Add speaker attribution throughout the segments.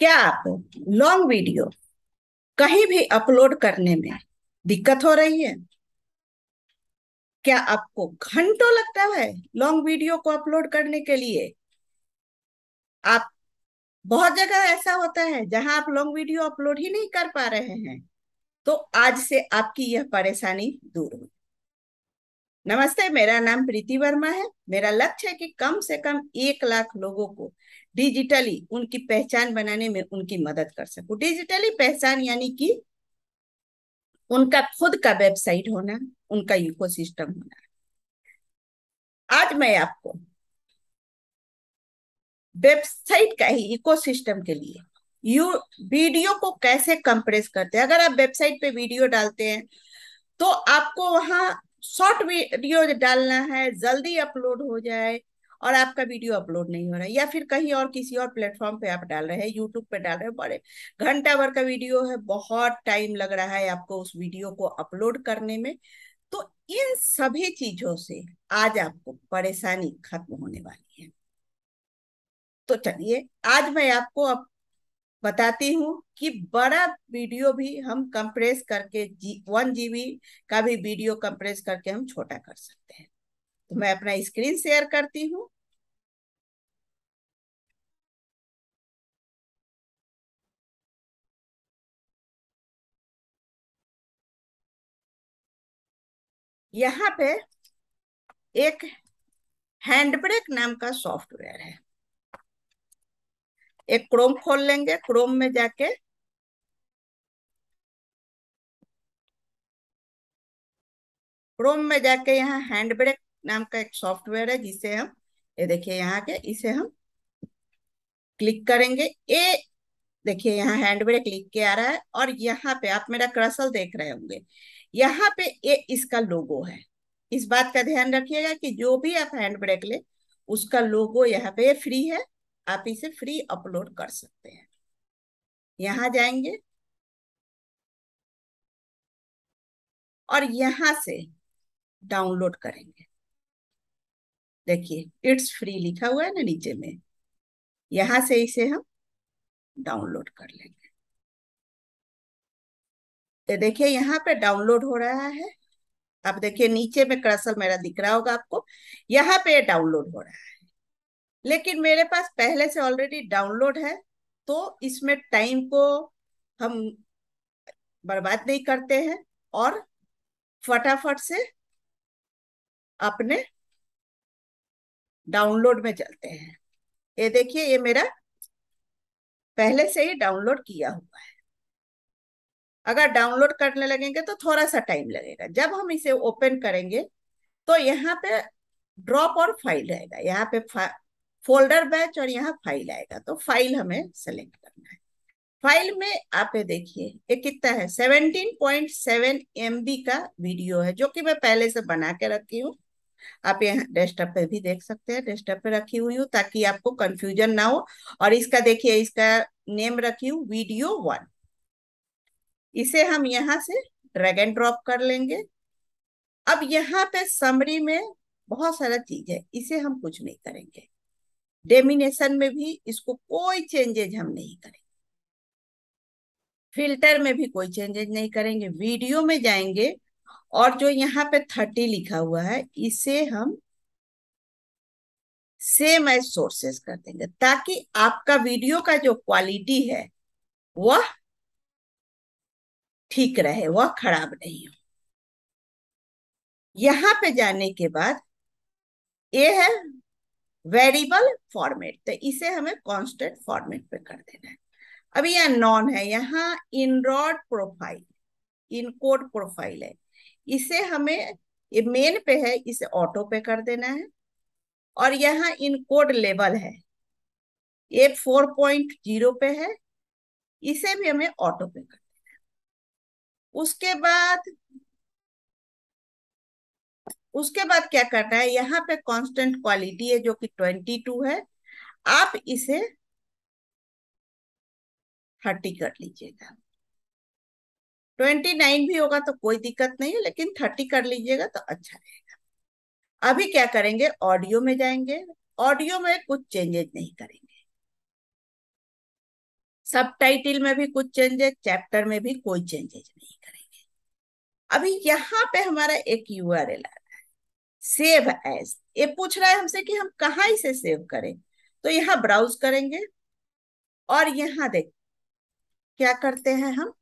Speaker 1: क्या आप long video कहीं भी अपलोड करने में दिक्कत हो रही है? क्या आपको घंटों लगता है लॉन्ग वीडियो को अपलोड करने के लिए? आप बहुत जगह ऐसा होता है जहाँ आप लॉन्ग वीडियो अपलोड ही नहीं कर पा रहे हैं तो आज से आपकी यह परेशानी दूर हो नमस्ते, मेरा नाम प्रीति वर्मा है। मेरा लक्ष्य है कि कम से कम एक लाख लोगों को डिजिटली उनकी पहचान बनाने में उनकी मदद कर सकूँ। डिजिटली पहचान यानी कि उनका खुद का वेबसाइट होना, उनका इकोसिस्टम होना। आज मैं आपको वेबसाइट का ही इकोसिस्टम के लिए यू वीडियो को कैसे कंप्रेस करते हैं। अगर आप वेबसाइट पे वीडियो डालते हैं तो आपको वहाँ शॉर्ट वीडियो डालना है, जल्दी अपलोड हो जाए और आपका वीडियो अपलोड नहीं हो रहा है, या फिर कहीं और किसी और प्लेटफॉर्म पे आप डाल रहे हैं यूट्यूब पे डाल रहे हैं, बड़े घंटा भर का वीडियो है, बहुत टाइम लग रहा है आपको उस वीडियो को अपलोड करने में। तो इन सभी चीज़ों से आज आपको परेशानी खत्म होने वाली है। तो चलिए, आज मैं आपको अब बताती हूँ कि बड़ा वीडियो भी हम कंप्रेस करके जी वन जीबी का भी वीडियो कंप्रेस करके हम छोटा कर सकते हैं। तो मैं अपना स्क्रीन शेयर करती हूँ। यहाँ पे एक हैंडब्रेक नाम का सॉफ्टवेयर है। एक क्रोम खोल लेंगे, क्रोम में जाके क्रोम में जाके यहाँ हैंडब्रेक नाम का एक सॉफ्टवेयर है, जिसे हम, ये देखिए यहाँ के, इसे हम क्लिक करेंगे। ये देखिए यहाँ हैंड ब्रेक लिख के आ रहा है, और यहाँ पे आप मेरा क्रसल देख रहे होंगे। यहाँ पे ये इसका लोगो है। इस बात का ध्यान रखिएगा कि जो भी आप हैंड ब्रेक ले, उसका लोगो यहाँ पे फ्री है। आप इसे फ्री अपलोड कर सकते हैं। यहाँ जाएँगे। और यहाँ से डाउनलोड करेंगे। देखिए इट्स फ्री लिखा हुआ है ना नीचे में। यहाँ से इसे हम डाउनलोड कर लेंगे। तो देखिए, यहाँ पे डाउनलोड हो रहा है। अब देखिए, नीचे में क्रसर मेरा दिख रहा होगा आपको। यहाँ पे डाउनलोड हो रहा है। लेकिन मेरे पास पहले से ऑलरेडी डाउनलोड है तो इसमें टाइम को हम बर्बाद नहीं करते हैं और फटाफट से अपने डाउनलोड में चलते हैं। ये देखिए, ये मेरा पहले से ही डाउनलोड किया हुआ है। अगर डाउनलोड करने लगेंगे तो थोड़ा सा टाइम लगेगा। जब हम इसे ओपन करेंगे तो यहाँ पे ड्रॉप और फ़ाइल रहेगा। यहाँ पे फोल्डर बैच और यहाँ फ़ाइल आएगा। तो फ़ाइल हमें सेलेक्ट करना है। फ़ाइल में आप ये देखिए, ये कितना है? 17.7 एमबी का वीडियो है, जो कि मैं पहले से बना के रखी हूँ। आप यहाँ डेस्कटॉप पे भी देख सकते हैं। डेस्कटॉप पे रखी हुई हूँ ताकि आपको कंफ्यूजन ना हो। और इसका देखिए, इसका नेम रखी हूँ वीडियो वन इसे हम यहाँ से ड्रैग एंड ड्रॉप कर लेंगे। अब यहाँ पे समरी में बहुत सारा चीज़ है, इसे हम कुछ नहीं करेंगे। डेमिनेशन में भी इसको कोई चेंजेज हम नहीं करेंगे। फ़िल्टर में भी कोई चेंजेज नहीं करेंगे। वीडियो में जाएँगे और जो यहाँ पे थर्टी लिखा हुआ है, इसे हम सेम एज सोर्सेस कर देंगे, ताकि आपका वीडियो का जो क्वालिटी है, वह ठीक रहे, वह खराब नहीं हो। यहाँ पे जाने के बाद, ये है वेरिएबल फॉर्मेट तो इसे हमें कांस्टेंट फॉर्मेट पे कर देना है। अभी यह नॉन है, यहाँ इनरॉड प्रोफ़ाइल इनकोड प्रोफ़ाइल है। इसे हमें, ये मेन पे है, इसे ऑटो पे कर देना है। और यहाँ इनकोड लेवल है, ये फोर पॉइंट ज़ीरो पे है, इसे भी हमें ऑटो पे कर देना है। उसके बाद उसके बाद क्या करना है? यहाँ पे कांस्टेंट क्वालिटी है, जो कि ट्वेंटी टू है। आप इसे थर्टी कर लीजिएगा। ट्वेंटी नाइन भी होगा तो कोई दिक्कत नहीं है, लेकिन थर्टी कर लीजिएगा तो अच्छा रहेगा। अभी क्या करेंगे? ऑडियो में जाएँगे। ऑडियो में कुछ चेंजेज नहीं करेंगे। सब टाइटिल में भी कुछ चेंजेस चैप्टर में भी कोई चेंजेस नहीं करेंगे। अभी यहाँ पे हमारा एक यूआरएल आ सेव एज ये पूछ रहा है हमसे कि हम कहा इसे सेव करें? तो यहाँ ब्राउज करेंगे और यहाँ देख, क्या करते हैं हम?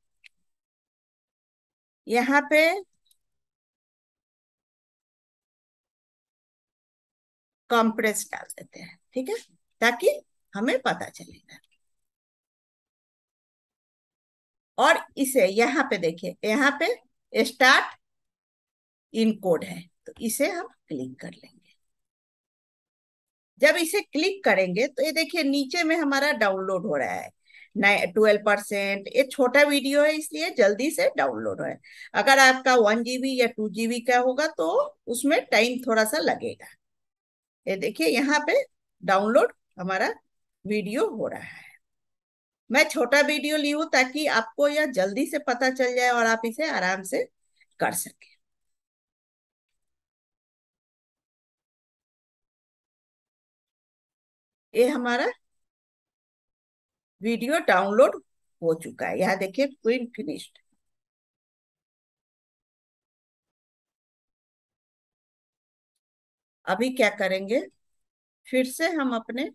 Speaker 1: यहाँ पे कॉम्प्रेस डाल देते हैं, ठीक है? ताकि हमें पता चलेगा और इसे यहाँ पे देखिए, यहाँ पे स्टार्ट इन कोड है। तो इसे हम क्लिक कर लेंगे। जब इसे क्लिक करेंगे तो ये देखिए, नीचे में हमारा डाउनलोड हो रहा है। ट्वेल्व परसेंट ये छोटा वीडियो है इसलिए जल्दी से डाउनलोड है। अगर आपका वन जीबी या टू जीबी का होगा तो उसमें टाइम थोड़ा सा लगेगा। ये देखिए, यहाँ पे डाउनलोड हमारा वीडियो हो रहा है। मैं छोटा वीडियो ली हूँ ताकि आपको यह जल्दी से पता चल जाए और आप इसे आराम से कर सके। ये हमारा वीडियो डाउनलोड हो चुका है। यहाँ देखिए क्वीन फिनिश्ड अभी क्या करेंगे? फिर से हम अपने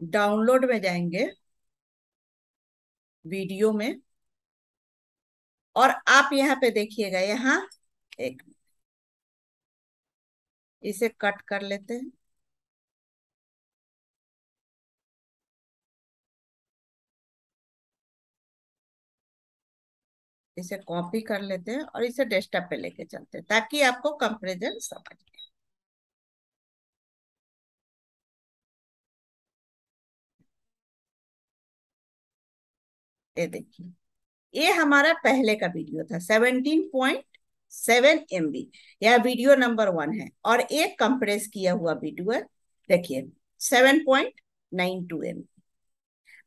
Speaker 1: डाउनलोड में जाएँगे वीडियो में। और आप यहाँ पे देखिएगा, यहाँ एक इसे कट कर लेते हैं। इसे कॉपी कर लेते हैं और इसे डेस्कटॉप पे लेके चलते हैं ताकि आपको कंपेरिजन समझ में ये देखिए, ये हमारा पहले का वीडियो था, सेवनटीन पॉइंट सेवन एम यह वीडियो नंबर वन है और एक कंप्रेस किया हुआ वीडियो है। देखिए seven point nine two M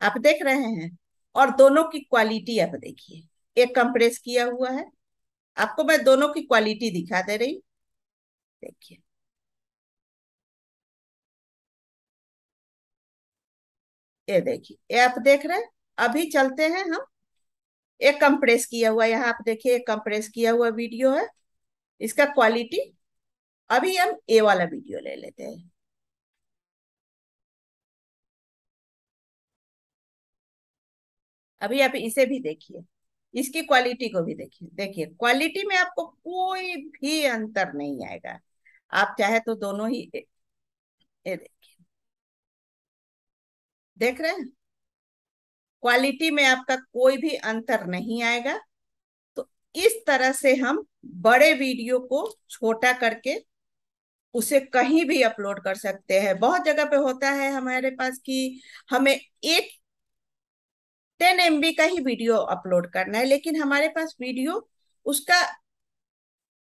Speaker 1: आप देख रहे हैं और दोनों की क्वालिटी आप देखिए। एक कंप्रेस किया हुआ है। आपको मैं दोनों की क्वालिटी दिखा दे रही। देखिए। ये देखिए, ये आप देख रहे हैं। अभी चलते हैं हम एक कंप्रेस किया हुआ यहाँ आप देखिए, एक कंप्रेस किया हुआ वीडियो है। इसका क्वालिटी अभी हम ए वाला वीडियो ले लेते हैं। अभी आप इसे भी देखिए। इसकी क्वालिटी को भी देखिए। देखिए क्वालिटी में आपको कोई भी अंतर नहीं आएगा। आप चाहे तो दोनों ही ये देखिए। देख रहे हैं? क्वालिटी में आपका कोई भी अंतर नहीं आएगा। तो इस तरह से हम बड़े वीडियो को छोटा करके उसे कहीं भी अपलोड कर सकते हैं। बहुत जगह पे होता है हमारे पास कि हमें एक टेन एमबी का ही वीडियो अपलोड करना है, लेकिन हमारे पास वीडियो उसका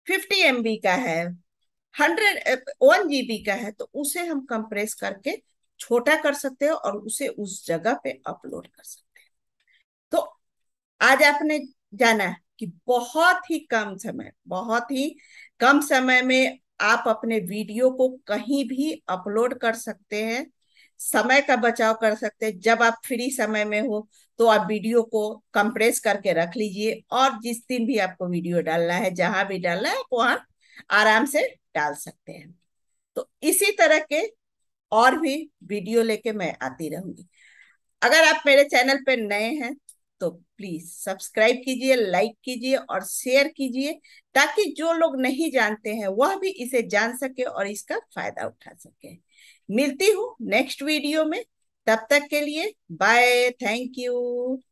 Speaker 1: फिफ्टी एमबी का है, हंड्रेड, वन जीबी का है तो उसे हम कंप्रेस करके छोटा कर सकते हैं और उसे उस जगह पे अपलोड कर सकते हैं। तो आज आपने जाना है कि बहुत ही कम समय, बहुत ही कम समय में आप अपने वीडियो को कहीं भी अपलोड कर सकते हैं, समय का बचाव कर सकते हैं। जब आप फ्री समय में हो तो आप वीडियो को कंप्रेस करके रख लीजिए और जिस दिन भी आपको वीडियो डालना है, जहाँ भी डालना है, आप वहाँ आराम से डाल सकते हैं। तो इसी तरह के और भी वीडियो लेके मैं आती रहूँगी। अगर आप मेरे चैनल पर नए हैं तो प्लीज़ सब्सक्राइब कीजिए, लाइक कीजिए और शेयर कीजिए, ताकि जो लोग नहीं जानते हैं, वह भी इसे जान सके और इसका फ़ायदा उठा सके। मिलती हूँ नेक्स्ट वीडियो में। तब तक के लिए बाय, थैंक यू।